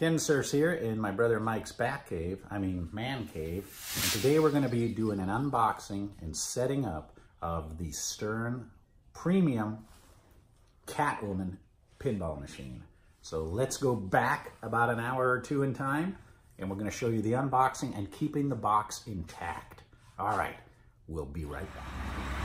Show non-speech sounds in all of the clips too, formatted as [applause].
Kensurfs here in my brother Mike's Bat Cave, I mean Man Cave. And today we're gonna be doing an unboxing and setting up of the Stern Premium Catwoman pinball machine. So let's go back about an hour or two in time and we're gonna show you the unboxing and keeping the box intact. All right, we'll be right back.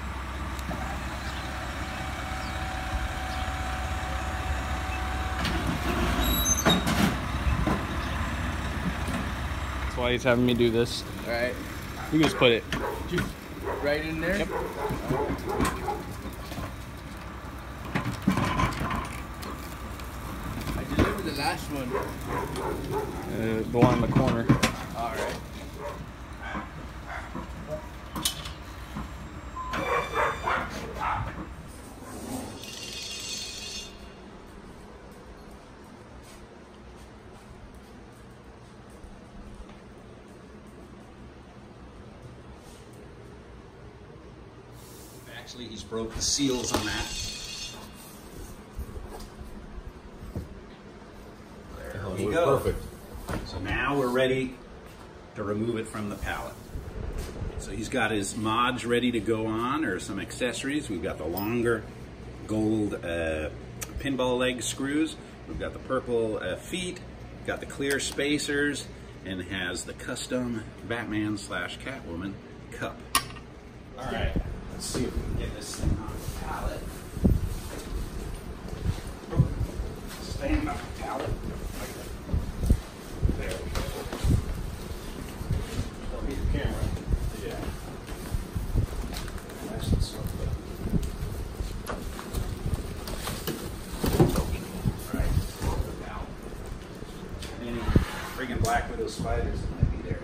Why he's having me do this. All right. You can just put it. Just right in there? Yep. I delivered the last one. Uh, the one in the corner. All right. Actually, broke the seals on that. There we go. Perfect. So now we're ready to remove it from the pallet. So he's got his mods ready to go on, or some accessories. We've got the longer gold uh, pinball leg screws. We've got the purple uh, feet. Got the clear spacers, and has the custom Batman slash Catwoman cup. All right, let's see if we can get this thing on the pallet. Stand on the pallet. There we go. Don't need the camera. Yeah. Nice and slow. Right. Now. Any friggin' black widow spiders that might be there.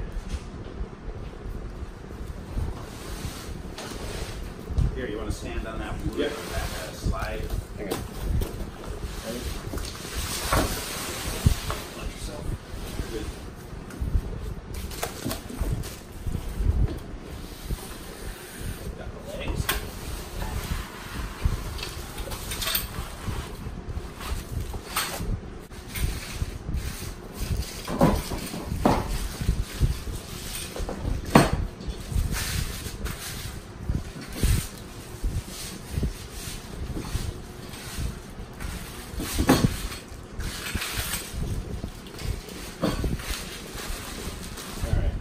Here, you want to stand on that Yeah. that uh, slide? Hang on. Let yourself. Good. Got the legs. All right.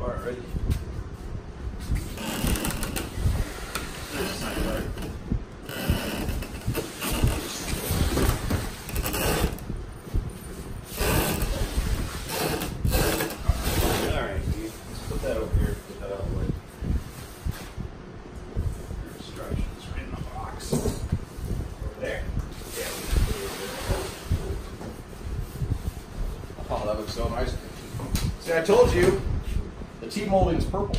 All right, ready? All right, you put that over here, put that out of the way. Your instructions are in the box. Over there. Yeah. Oh, that looks so nice. See, I told you, the T-molding is purple.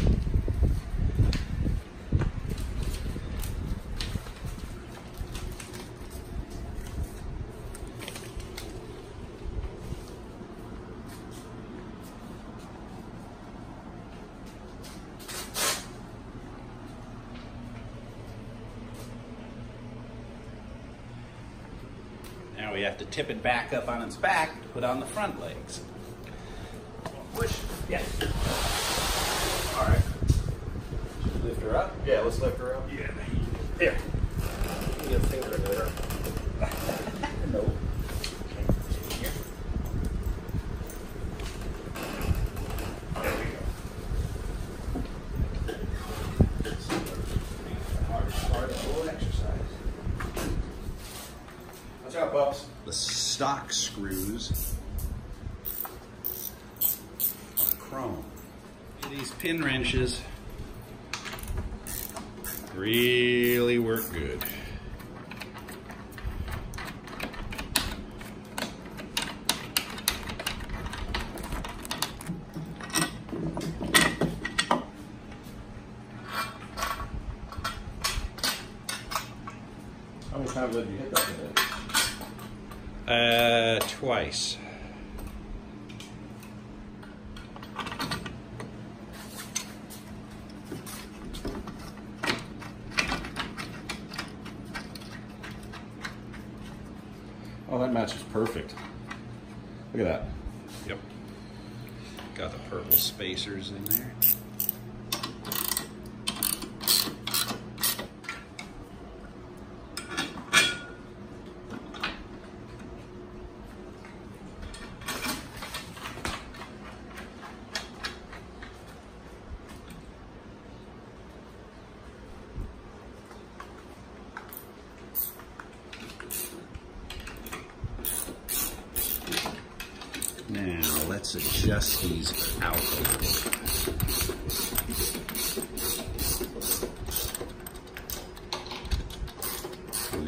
Now we have to tip it back up on its back to put on the front legs. Push. Yeah. All right. Lift her up. Yeah, let's lift her up. Yeah. Here. You get a finger in there. No. There we go. Hard, hard, full exercise. Watch out, Bubs. the stock screws These pin wrenches really work good. How many times have you hit that today? Uh, twice. Oh, that matches perfect. Look at that. Yep. Got the purple spacers in there. Now let's adjust these out a little.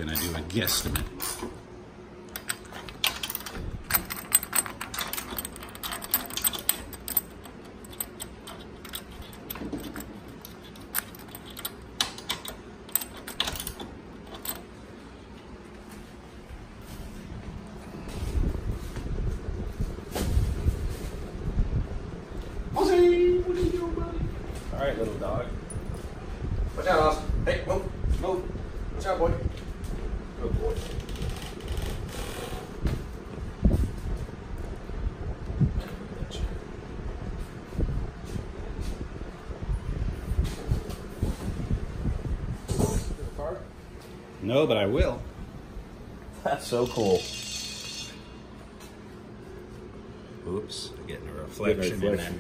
We're gonna do a guesstimate. Ozzy, what are you doing, buddy? All right, little dog. Watch out, Oz. Hey, move, move. Watch out, boy. Good boy. No, but I will. That's so cool. Oops, I'm getting a reflection, in there.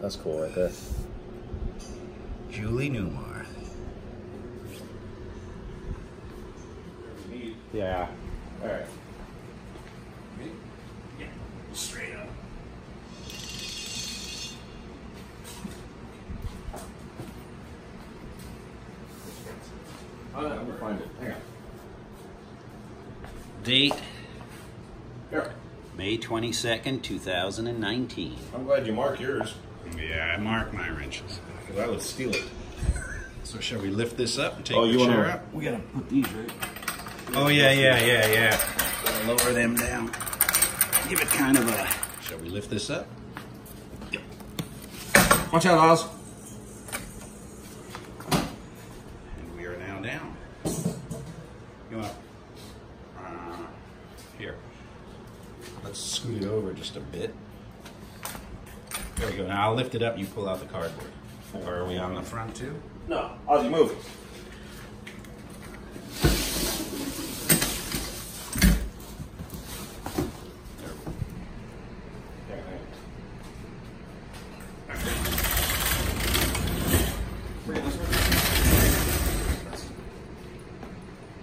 That's cool right there. Julie Newmar. Yeah. All right. Yeah, straight up. I'm gonna find it. Hang on. Date Here. May 22nd, 2019. I'm glad you mark yours. Yeah, I mark my wrenches. Because I would steal it. So shall we lift this up and take Oh, the you chair wanna- up? We gotta put these right. Oh yeah, yeah, yeah, yeah. Gotta lower them down. Give it kind of a. Shall we lift this up? Watch out, Oz. I'll lift it up. You pull out the cardboard. Or are we on the front too? No, Ozzy, move.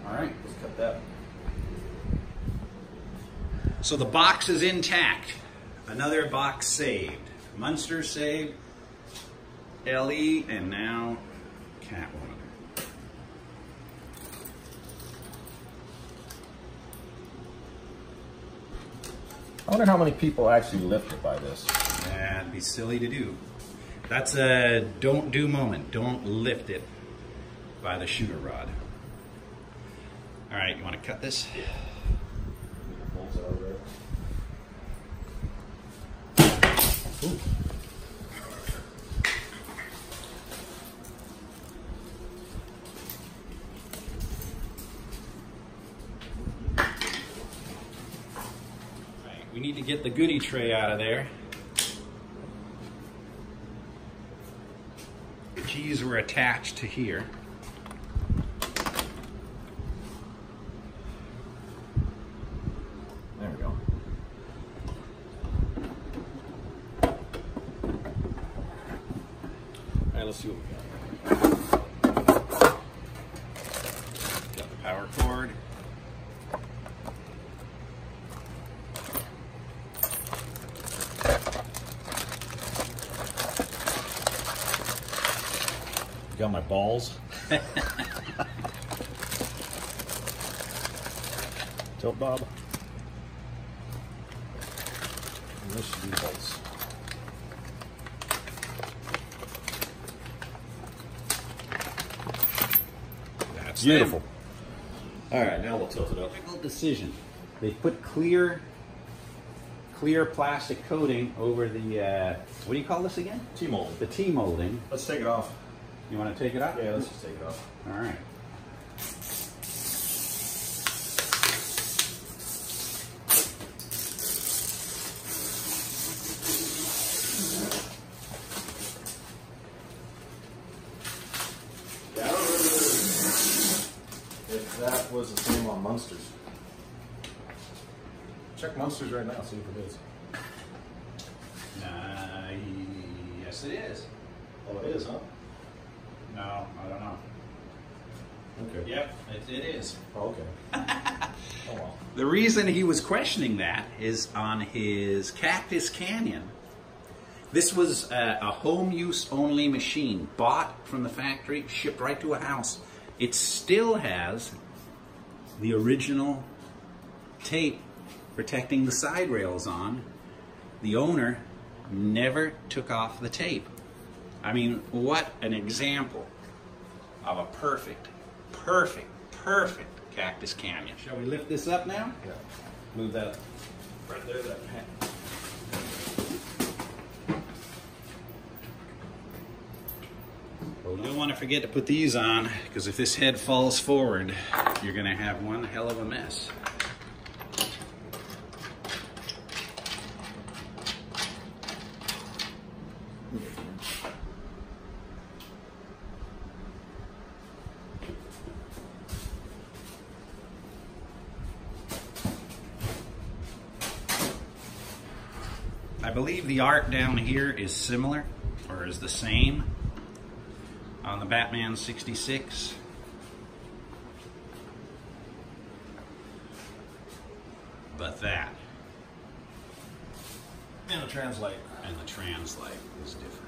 All right. Let's cut that. So the box is intact. Another box saved. Munster saved. LE and now Catwoman. I wonder how many people actually lifted by this. That'd be silly to do. That's a don't do moment. Don't lift it by the shooter rod. All right, you want to cut this? Right, we need to get the goodie tray out of there. The were attached to here. There we go. All right, let's see what we got. Got the power cord. Got my balls. Tilt Bob. And this should be bolts. That's Beautiful. them. All right, now we'll tilt it up. Difficult decision. They put clear, clear plastic coating over the. Uh, what do you call this again? T-mold. The T molding. Let's take it off. You want to take it off? Yeah, let's just take it off. All right. If that was the same on Munsters. Check Munsters right now, see if it is. Uh, yes, it is. Oh, it is, huh? No, I don't know. Okay. Yep, it, it is. Oh, okay. [laughs] oh, well. The reason he was questioning that is on his Cactus Canyon. This was a, a home use only machine, bought from the factory, shipped right to a house. It still has the original tape protecting the side rails on. The owner never took off the tape. I mean, what an example of a perfect, perfect, perfect Cactus Canyon. Shall we lift this up now? Yeah. Move that right there, that pan. Well, you don't want to forget to put these on, because if this head falls forward, you're going to have one hell of a mess. I believe the art down here is similar, or is the same on the Batman 66. But that And the translite. and the translite is different.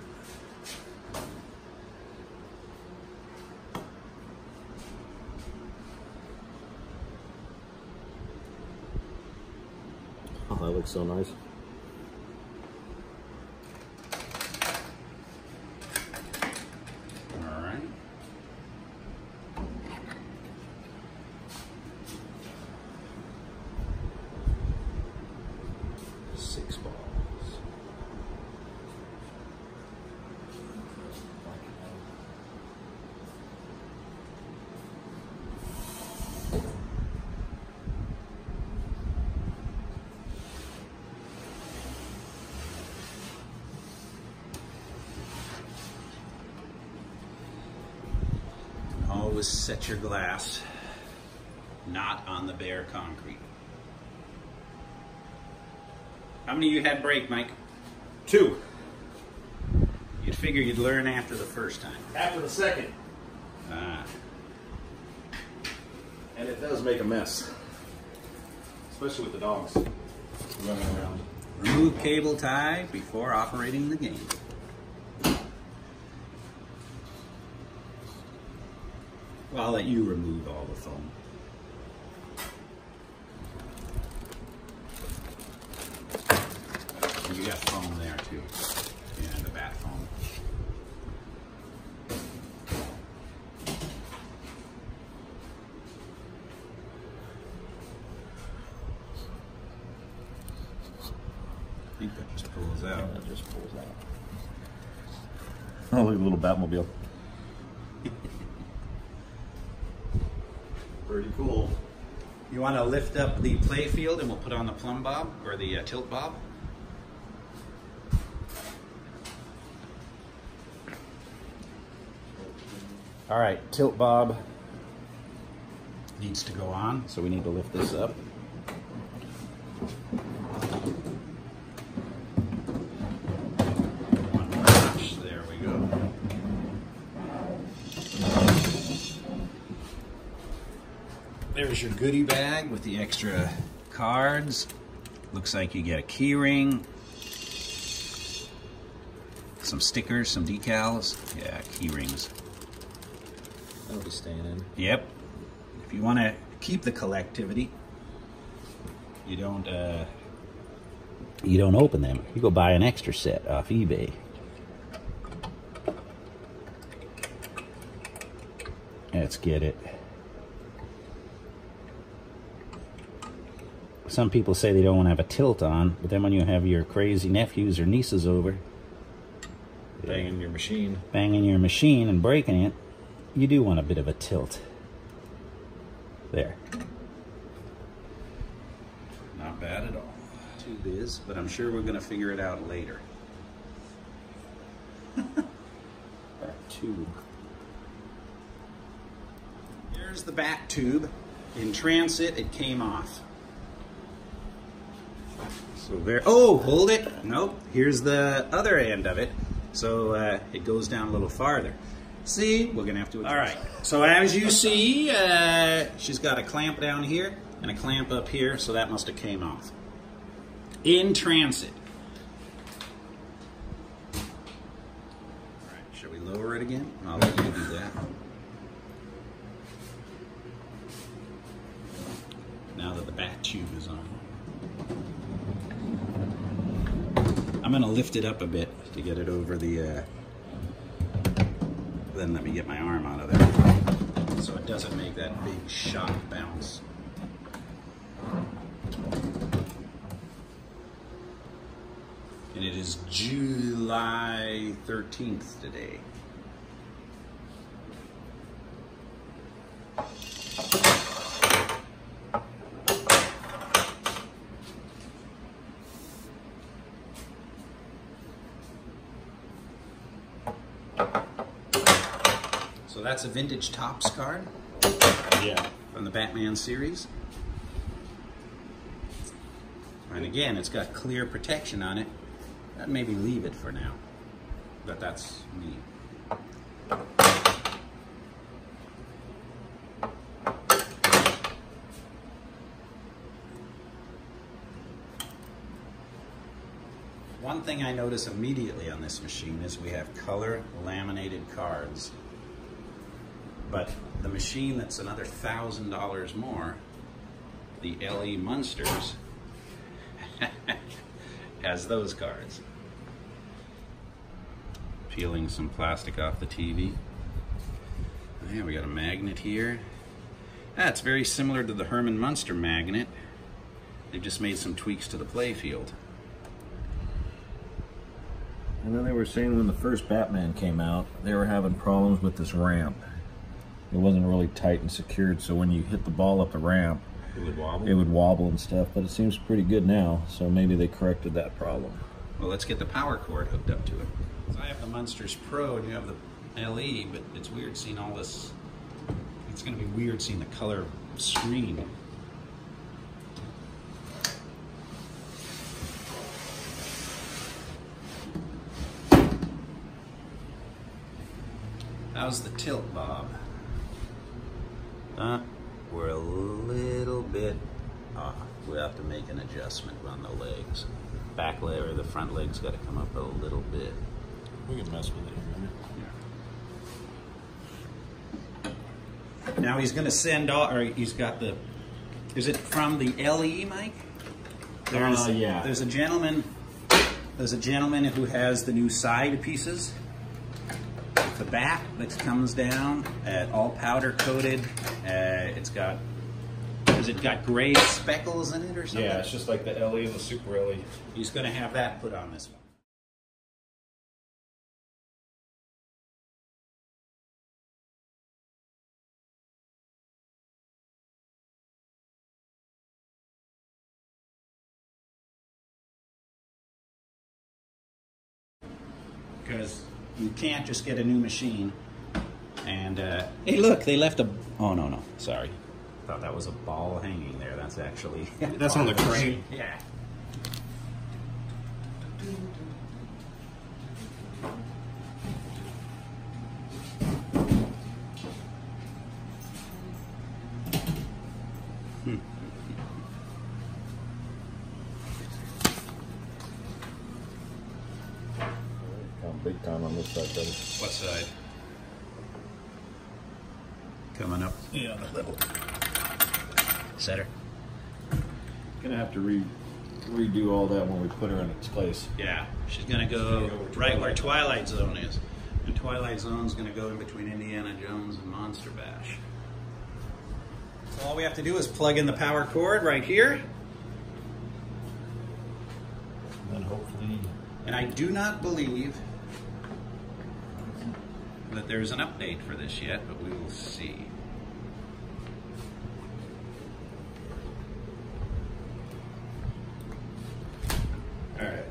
Oh, that looks so nice. All right. Six balls. Always set your glass not on the bare concrete. How many of you had break, Mike? Two. You'd figure you'd learn after the first time. After the second. Ah, And it does make a mess. Especially with the dogs running around. remove cable tie before operating the game. I'll let you remove all the foam. You got foam there too. Yeah, the bat foam. I think that just pulls out. That just pulls out. Oh, look at the little Batmobile. Pretty cool. You want to lift up the play field and we'll put on the plumb bob or the uh, tilt bob? All right, tilt bob needs to go on, so we need to lift this up. One notch, there we go. There's your goodie bag with the extra cards. Looks like you get a key ring, some stickers, some decals. Yeah, key rings. That'll be staying in. Yep. If you want to keep the collectivity, you don't uh, you don't open them. You go buy an extra set off eBay. Let's get it. Some people say they don't want to have a tilt on, but then when you have your crazy nephews or nieces over Banging your machine. banging your machine and breaking it, you do want a bit of a tilt. There. Not bad at all. Tube is, but I'm sure we're going to figure it out later. [laughs] Our tube. Here's Here's the back tube. In transit, it came off. So there, oh, hold it. Nope, here's the other end of it. So uh, it goes down a little farther. See, we're gonna have to. All right. So as you see, uh, she's got a clamp down here and a clamp up here, so that must have came off. In transit. All right, shall we lower it again? I'll let you do that. Now that the back tube is on. I'm gonna lift it up a bit to get it over the, uh, then let me get my arm out of there. So it doesn't make that big shock bounce. And it is July 13th today. So that's a vintage Topps card Yeah. from the Batman series. And again, it's got clear protection on it. I'd maybe leave it for now. But that's me. One thing I notice immediately on this machine is we have color laminated cards. But the machine that's another thousand dollars more, the LE Munsters, [laughs] has those cards. Peeling some plastic off the TV. Yeah, we got a magnet here. Ah, that's very similar to the Herman Munster magnet. They've just made some tweaks to the playfield. And then they were saying when the first Batman came out, they were having problems with this ramp. It wasn't really tight and secured, so when you hit the ball up the ramp, It would wobble. it would wobble and stuff. But it seems pretty good now, so maybe they corrected that problem. Well, let's get the power cord hooked up to it. So I have the Munsters Pro and you have the LE, but it's weird seeing all this. It's going to be weird seeing the color screen. How's the tilt, Bob? Uh, we're a little bit off. We have to make an adjustment on the legs. Back leg or the front leg's got to come up a little bit. We can mess with it here, yeah Now he's going to send all, or he's got the. Is it from the LE, Mike? Uh, yeah. There's a gentleman. There's a gentleman who has the new side pieces. Back that comes down, uh, all powder coated. Uh, it's got. Has it got gray speckles in it or something? Yeah, it's just like the LE and the Super. LE. He's going to have that put on this one. Can't just get a new machine and uh, hey, look, they left a. Oh no, no, sorry. Thought that was a ball hanging there. That's actually. [laughs] That's on the crane. Yeah. Come big on this side, buddy. What side? Coming up. Yeah, the little. Setter. Gonna have to re redo all that when we put her in its place. Yeah, she's gonna go right where Twilight Zone is. And Twilight Zone's gonna go in between Indiana Jones and Monster Bash. So all we have to do is plug in the power cord right here. And then hopefully. And I do not believe that there's an update for this yet, but we will see. All right.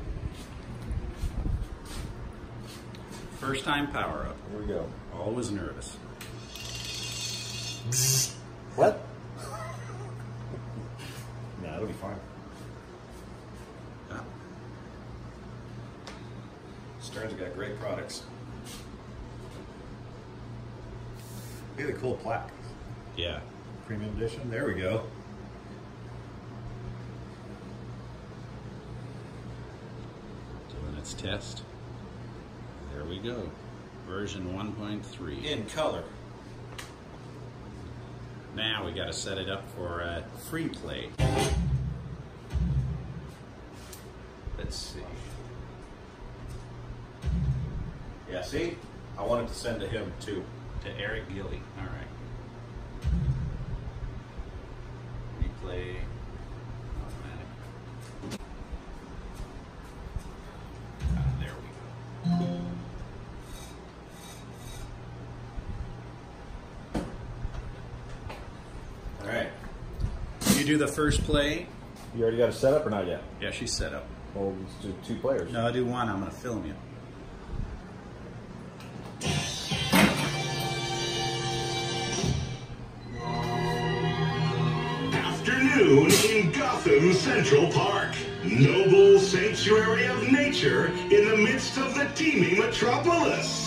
First time power up. Here we go. Always nervous. [laughs] What? nah, it'll be fine. Yeah. Sterns have got great products. Look at the cool plaque. Yeah. Premium edition. There we go. Doing its test. There we go. Version 1.3. In color. Now we got to set it up for uh, free play. Let's see. Yeah, see? I wanted to send to him too. To Eric Gilly. All right. Replay. Automatic. Ah, there we go. All right. You do the first play. You already got it set up or not yet? Yeah, she's set up. Well, let's do two players. No, I do one. I'm going to film you. Afternoon in Gotham Central Park. Noble sanctuary of nature in the midst of the teeming metropolis.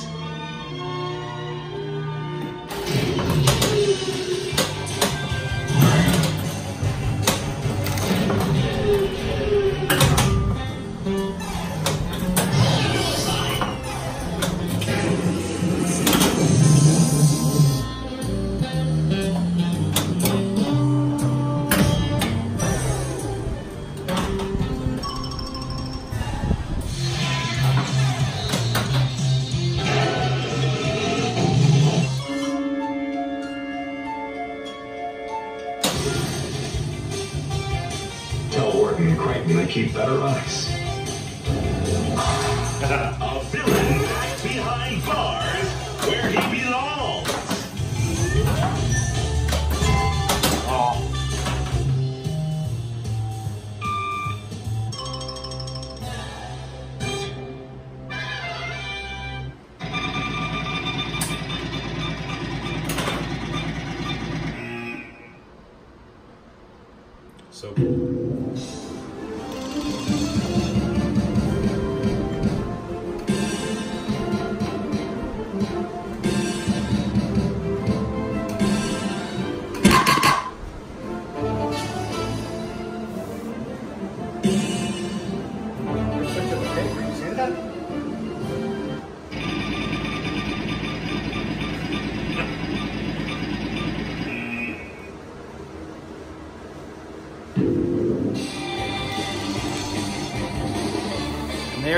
And Crichton to keep better eyes. [laughs] A villain behind bars where he belongs.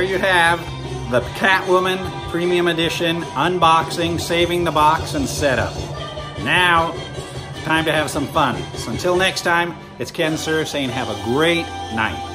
There you have the Catwoman Premium Edition unboxing, saving the box, and setup. Now, time to have some fun. So until next time, it's Kensurfs saying have a great night.